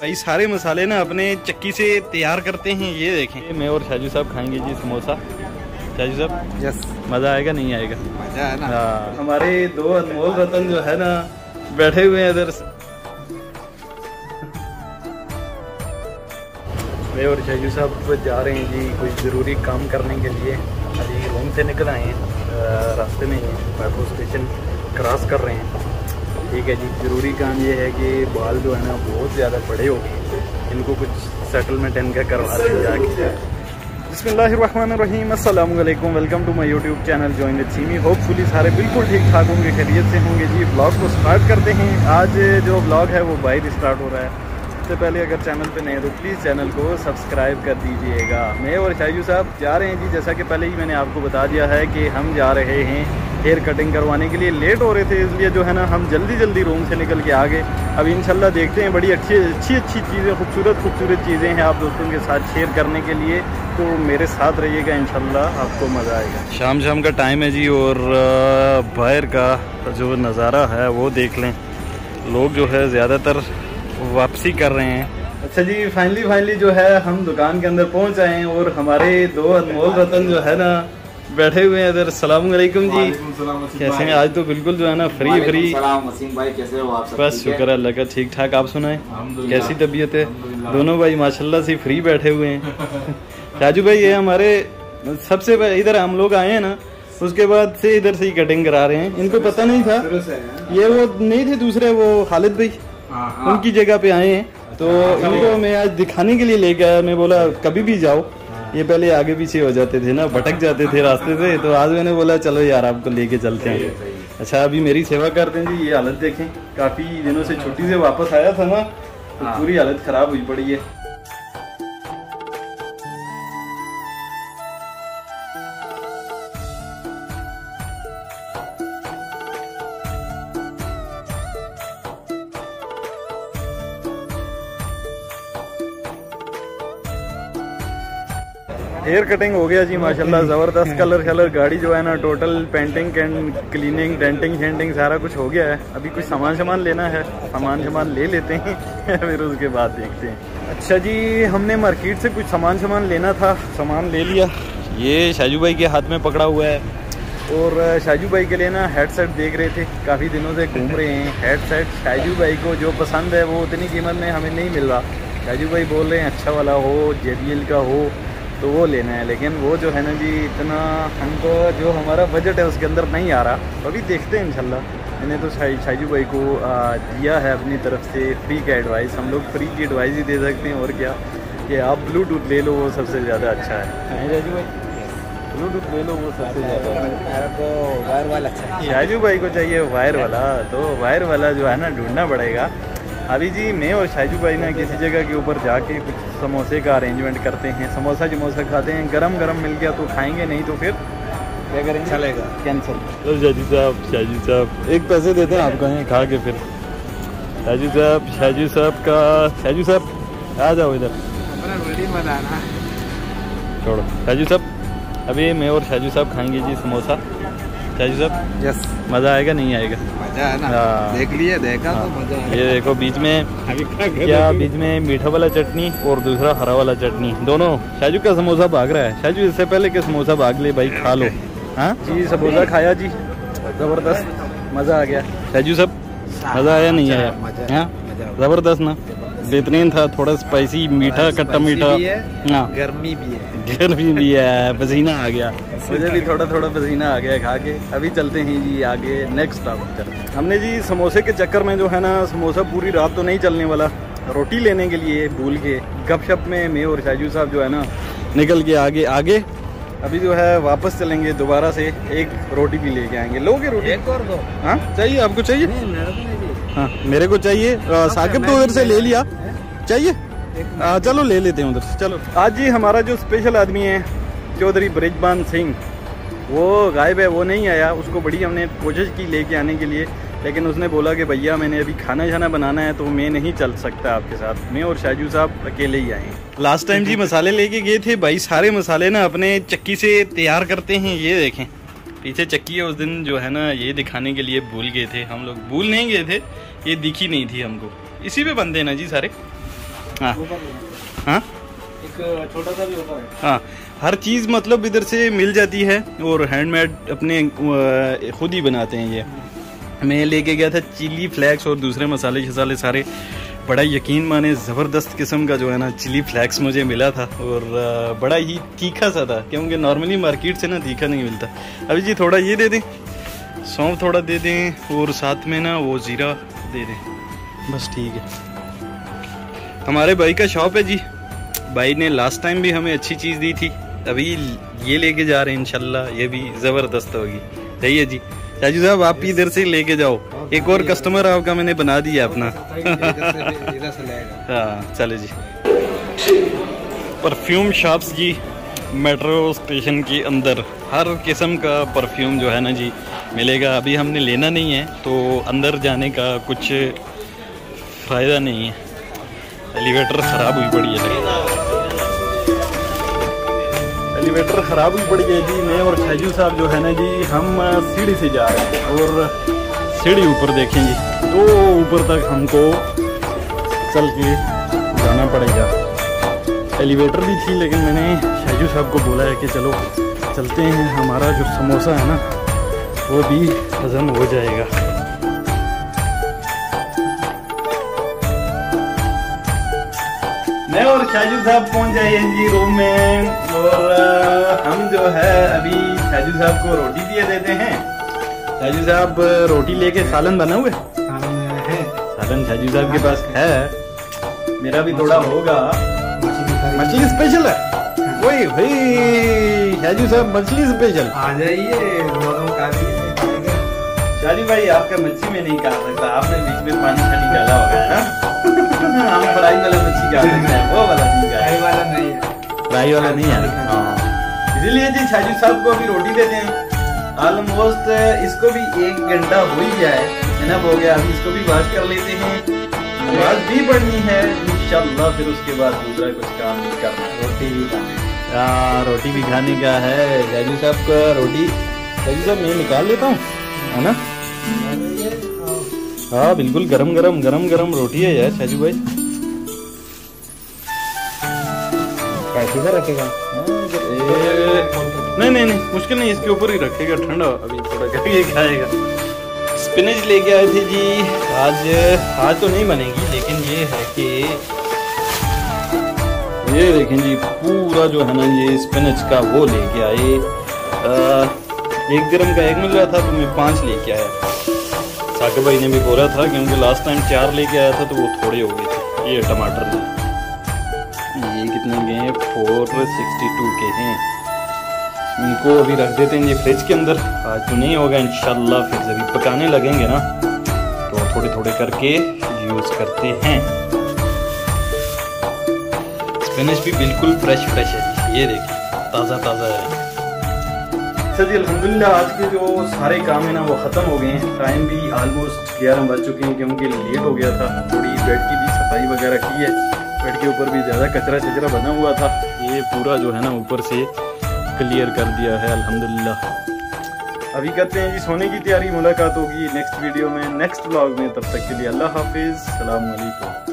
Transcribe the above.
भाई सारे मसाले ना अपने चक्की से तैयार करते हैं ये देखें। मैं और शाजू साहब खाएँगे जी समोसा। शाजू साहब यस मज़ा आएगा नहीं आएगा? मज़ा है ना। हाँ। हमारे दो अनमोल रतन जो है ना बैठे हुए हैं इधर मैं और शाजू साहब जा रहे हैं जी कोई ज़रूरी काम करने के लिए। अभी रूम से निकल आए हैं रास्ते में ही मेट्रो स्टेशन क्रॉस कर रहे हैं। ठीक है जी। ज़रूरी काम ये है कि बाल जो है ना बहुत ज़्यादा बड़े हो गए। इनको कुछ सेटलमेंट इनका करवा दें जाके। बिस्मिल्लाहिर्रहमानिर्रहीम। अस्सलाम वालेकुम to my YouTube channel join with Seemi hopefully सारे बिल्कुल ठीक ठाक होंगे, खैरियत से होंगे जी। ब्लॉग को स्टार्ट करते हैं। आज जो ब्लॉग है वो बाहर स्टार्ट हो रहा है। सबसे पहले अगर चैनल पे नए हैं तो प्लीज़ चैनल को सब्सक्राइब कर दीजिएगा। मैं और शाजू साहब जा रहे हैं जी। जैसा कि पहले ही मैंने आपको बता दिया है कि हम जा रहे हैं हेयर कटिंग करवाने के लिए लेट हो रहे थे इसलिए जो है ना हम जल्दी जल्दी रूम से निकल के आ गए। अब इंशाल्लाह देखते हैं बड़ी अच्छी अच्छी अच्छी चीज़ें खूबसूरत खूबसूरत चीज़ें हैं आप दोस्तों के साथ शेयर करने के लिए। तो मेरे साथ रहिएगा इंशाल्लाह आपको मज़ा आएगा। शाम शाम का टाइम है जी और बाहर का जो नज़ारा है वो देख लें। लोग जो है ज़्यादातर वापसी कर रहे हैं। अच्छा जी फाइनली फाइनली जो है हम दुकान के अंदर पहुँच आए हैं और हमारे दो अनमोल रतन जो है ना बैठे हुए हैं इधर। सलाम वालेकुम जी कैसे हैं? आज तो बिल्कुल जो है ना फ्री फ्री भाई कैसे हो आप सब? बस शुक्र है अल्लाह का ठीक ठाक। आप सुनाए कैसी तबीयत है? दोनों भाई माशाल्लाह से फ्री बैठे हुए हैं। राजू भाई ये हमारे सबसे इधर हम लोग आए हैं ना उसके बाद से इधर से ही कटिंग करा रहे हैं। इनको पता नहीं था। ये वो नहीं थे दूसरे वो खालिद भाई। हाँ हाँ। उनकी जगह पे आए हैं। तो इनको मैं आज दिखाने के लिए लेके आया। मैं बोला कभी भी जाओ। ये पहले आगे पीछे हो जाते थे ना भटक जाते थे रास्ते से तो आज मैंने बोला चलो यार आपको लेके चलते हैं। अच्छा अभी मेरी सेवा करते हैं जी ये हालत देखें। काफ़ी दिनों से छुट्टी से वापस आया था ना तो पूरी हालत खराब हुई पड़ी है। हेयर कटिंग हो गया जी, माशाल्लाह, ज़बरदस्त कलर कलर गाड़ी जो है ना total painting and cleaning denting शेंटिंग सारा कुछ हो गया है। अभी कुछ सामान सामान लेना है, सामान सामान ले लेते हैं, फिर उसके बाद देखते हैं। अच्छा जी, हमने मार्केट से कुछ सामान सामान लेना था, सामान ले लिया। ये शाजू भाई के हाथ में पकड़ा हुआ है। और शाजू भाई के लिए ना हेडसेट देख रहे थे, काफ़ी दिनों से घूम रहे हैं। हेडसेट शाजू भाई को जो पसंद है, वो उतनी कीमत में हमें नहीं मिल रहा। शाजू भाई बोल रहे हैं अच्छा वाला हो जे का हो तो वो लेना है लेकिन वो जो है ना जी इतना हमको जो हमारा बजट है उसके अंदर नहीं आ रहा। तो अभी देखते हैं इंशाल्लाह। मैंने तो शाही शाजू भाई को आ, दिया है अपनी तरफ़ से फ्री का एडवाइस हम लोग फ्री की एडवाइस ही दे सकते हैं और क्या? कि आप ब्लूटूथ ले लो वो सबसे ज़्यादा अच्छा है। शाजू भाई? ब्लूटूथ ले लो वो सबसे ज़्यादा वायर वाला अच्छा शाजू भाई को चाहिए वायर वाला तो वायर वाला जो है ना ढूंढना पड़ेगा। अभी जी मैं और शाजू भाई ना किसी जगह के ऊपर जाके कुछ समोसे का अरेंजमेंट करते हैं। समोसा जमोसा खाते हैं। गरम गरम मिल गया तो खाएँगे नहीं तो फिर क्या करेंगे? चलेगा। कैंसिल तो शाजू साहब शाजू साहब। एक पैसे देते हैं आप कहें खा के फिर। शाजू साहब शाजू साहब का शाजू साहब आ जाओ इधर। छोड़ो। शाजू साहब अभी मैं और शाजू साहब खाएँगे जी समोसा। शाजू साहब यस मज़ा आएगा नहीं आएगा? मज़ा है ना? हाँ। देख लिए देखा तो हाँ, मज़ा ये देखो बीच में क्या बीच में मीठा वाला चटनी और दूसरा हरा वाला चटनी। दोनों। शाजू का समोसा भाग रहा है? शाजू इससे पहले के समोसा भाग ले भाई खा लो। हाँ? जी समोसा खाया जी। ज़बरदस्त। मज़ा आ गया। शाजू सब मज़ा आया नहीं आया? मज़ा हाँ। ज़बरदस्त ना? बेहतरीन था थोड़ा स्पाइसी मीठा खट्टा मीठा। हाँ गर्मी भी है। गर्मी भी है पसीना आ गया। मुझे भी थोड़ा थोड़ा पसीना आ गया खा के। अभी चलते हैं जी आगे नेक्स्ट स्टॉप पर हमने जी समोसे के चक्कर में जो है ना समोसा पूरी रात तो नहीं चलने वाला। रोटी लेने के लिए भूल के गपशप में मैं और शाजू साहब जो है ना निकल के आगे आगे। अभी जो है वापस चलेंगे दोबारा से एक रोटी भी लेके आएँगे। लोगे रोटी? एक और दो। हाँ? चाहिए आपको चाहिए? नहीं मेरे को नहीं चाहिए। हाँ मेरे को चाहिए साकिब तो उधर से ले लिया। चाहिए? आ, चलो ले लेते हैं उधर से चलो। आज जी हमारा जो स्पेशल आदमी है चौधरी ब्रिजबान सिंह वो गायब है वो नहीं आया। उसको बड़ी हमने कोशिश की लेके आने के लिए लेकिन उसने बोला कि भैया मैंने अभी खाना शाना बनाना है तो मैं नहीं चल सकता आपके साथ। मैं और शाजू साहब अकेले ही आए लास्ट टाइम जी मसाले लेके गए थे भाई सारे मसाले ना अपने चक्की से तैयार करते हैं ये देखें। पीछे चक्की है उस दिन जो है ना ये दिखाने के लिए भूल गए थे। हम लोग भूल नहीं गए थे ये दिखी नहीं थी हमको। इसी पे बनते हैं ना जी सारे? हाँ। हाँ। एक छोटा सा भी ऊपर है। हाँ। हर चीज़ मतलब इधर से मिल जाती है और हैंडमेड अपने खुद ही बनाते हैं ये। मैं लेके गया था चिली फ्लैक्स और दूसरे मसाले शसाले सारे। बड़ा यकीन माने ज़बरदस्त किस्म का जो है ना चिली फ्लैक्स मुझे मिला था और बड़ा ही तीखा सा था, क्योंकि नॉर्मली मार्केट से ना तीखा नहीं मिलता। अभी जी थोड़ा ये दे दें, सौंफ थोड़ा दे दें और साथ में ना वो ज़ीरा दे दें। बस ठीक है। हमारे भाई का शॉप है जी। भाई ने लास्ट टाइम भी हमें अच्छी चीज़ दी थी, अभी ये लेके जा रहे हैं, इंशाल्लाह, ये भी ज़बरदस्त होगी। सही है जी। राजू साहब, आप इधर से लेके जाओ। एक और कस्टमर आपका मैंने बना दिया अपना। हाँ चले जी। परफ्यूम शॉप्स जी मेट्रो स्टेशन के अंदर हर किस्म का परफ्यूम जो है ना जी, मिलेगा। अभी हमने लेना नहीं है तो अंदर जाने का कुछ फ़ायदा नहीं है। एलिवेटर ख़राब हुई पड़ी है। एलिवेटर ख़राब हुई पड़ गया जी, मैं और शैजू साहब जो है ना जी, हम सीढ़ी से जा रहे हैं और सीढ़ी ऊपर देखेंगे। तो ऊपर तक हमको चल के जाना पड़ेगा। एलिवेटर भी थी, लेकिन मैंने शाजू साहब को बोला है कि चलो चलते हैं, हमारा जो समोसा है ना, वो भी हजम हो जाएगा। मैं और शाजू साहब पहुँच जाए हैं जी रूम में। और हम जो है अभी शाजू साहब को रोटी दिए देते हैं। शाजू साहब रोटी लेके सालन बना हुए। है। सालन शाजू साहब के पास है। मेरा भी थोड़ा होगा। मछली स्पेशल है? वही भाई शाजू साहब मछली स्पेशल आ जाइए। शाली भाई आपका मच्छी में नहीं खा सकता। आपने बीच में पानी का निकाला होगा है ना? फ्राई वाला नहीं है इसीलिए जी शाजू साहब को अभी रोटी देते हैं ऑलमोस्ट इसको भी एक घंटा हो ही गया है इनफ हो गया अभी इसको भी वॉश कर लेते हैं नमाज़ भी पढ़नी है इंशाल्लाह फिर उसके बाद दूसरा कुछ काम नहीं करना रोटी भी खाने हाँ रोटी भी खाने का है। जाजू साहब का रोटी जाजू साहब मैं निकाल लेता हूँ, है ना? हाँ बिल्कुल गरम गरम गरम गरम रोटी है यार शाजू भाई। कैसे का रखेगा? नहीं नहीं नहीं मुश्किल नहीं इसके ऊपर ही रखेगा ठंडा। अभी थोड़ा करके खाएगा। स्पिनच लेके आए थे जी। आज आज तो नहीं बनेगी लेकिन ये है कि ये देखें जी पूरा जो है ना ये स्पिनच का वो लेके आए। एक ग्राम का एक मिल रहा था तो मैं पाँच लेके आया। साकिब भाई ने भी बोला था क्योंकि लास्ट टाइम चार लेके आया था तो वो थोड़े हो गए थे, ये टमाटर ने ये कितने गए हैं? फोर सिक्सटी टू के हैं। इनको अभी रख देते हैं ये फ्रिज के अंदर। आज तो नहीं होगा, इंशाल्लाह फिर जब पकाने लगेंगे ना तो थोड़े थोड़े करके यूज़ करते हैं। स्पिनच भी बिल्कुल फ्रेश फ्रेश है। ये देखिए ताज़ा ताज़ा है। सर जी अल्हम्दुलिल्लाह आज के जो सारे काम है ना वो ख़त्म हो गए हैं। टाइम भी आलमोस्ट ग्यारह बज चुके हैं क्योंकि लेट हो गया था। थोड़ी बेड की भी सफ़ाई वगैरह की है। बेड के ऊपर भी ज़्यादा कचरा चचरा बना हुआ था। ये पूरा जो है ना ऊपर से क्लियर कर दिया है अल्हम्दुलिल्लाह। अभी करते हैं जी सोने की तैयारी मुलाकात होगी नेक्स्ट वीडियो में नेक्स्ट ब्लॉग में। तब तक के लिए अल्लाह हाफिज़। अलैकुम।